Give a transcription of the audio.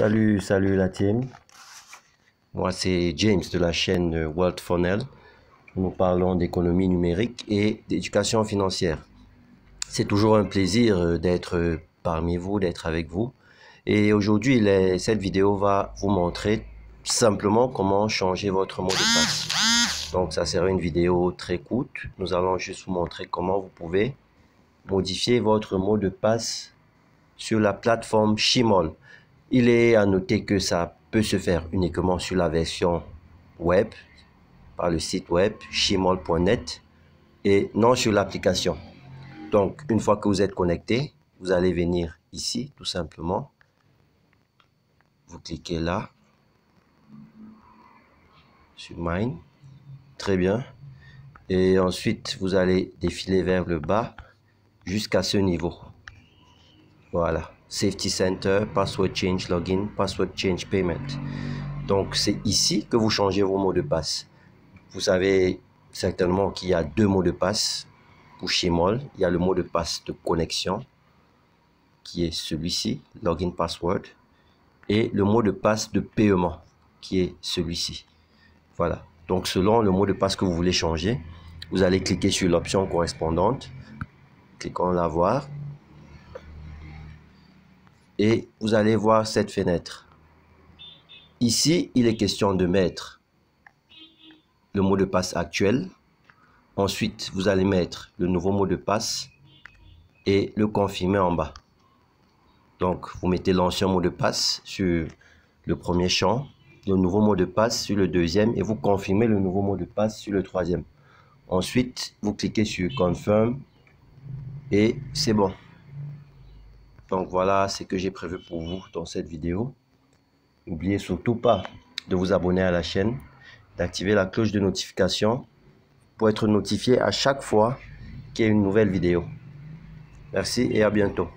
Salut, salut la team. Moi, c'est James de la chaîne World Funnel. Nous parlons d'économie numérique et d'éducation financière. C'est toujours un plaisir euh, d'être parmi vous, d'être avec vous. Et aujourd'hui, cette vidéo va vous montrer simplement comment changer votre mot de passe. Donc, ça sera une vidéo très courte. Nous allons juste vous montrer comment vous pouvez modifier votre mot de passe sur la plateforme Shimol. Il est à noter que ça peut se faire uniquement sur la version web, par le site web shimol.net et non sur l'application. Donc, une fois que vous êtes connecté, vous allez venir ici, tout simplement. Vous cliquez là, sur Mine. Très bien. Et ensuite, vous allez défiler vers le bas jusqu'à ce niveau. Voilà. Safety Center, Password Change Login, Password Change Payment. Donc c'est ici que vous changez vos mots de passe. Vous savez certainement qu'il y a deux mots de passe pour Shimol. Il y a le mot de passe de connexion qui est celui-ci, Login Password, et le mot de passe de paiement qui est celui-ci. Voilà. Donc selon le mot de passe que vous voulez changer, vous allez cliquer sur l'option correspondante. Cliquons la voir et vous allez voir cette fenêtre. Ici, il est question de mettre le mot de passe actuel. Ensuite, vous allez mettre le nouveau mot de passe et le confirmer en bas. Donc, vous mettez l'ancien mot de passe sur le premier champ, le nouveau mot de passe sur le deuxième et vous confirmez le nouveau mot de passe sur le troisième. Ensuite, vous cliquez sur Confirm et c'est bon. Donc voilà ce que j'ai prévu pour vous dans cette vidéo. N'oubliez surtout pas de vous abonner à la chaîne, d'activer la cloche de notification pour être notifié à chaque fois qu'il y a une nouvelle vidéo. Merci et à bientôt.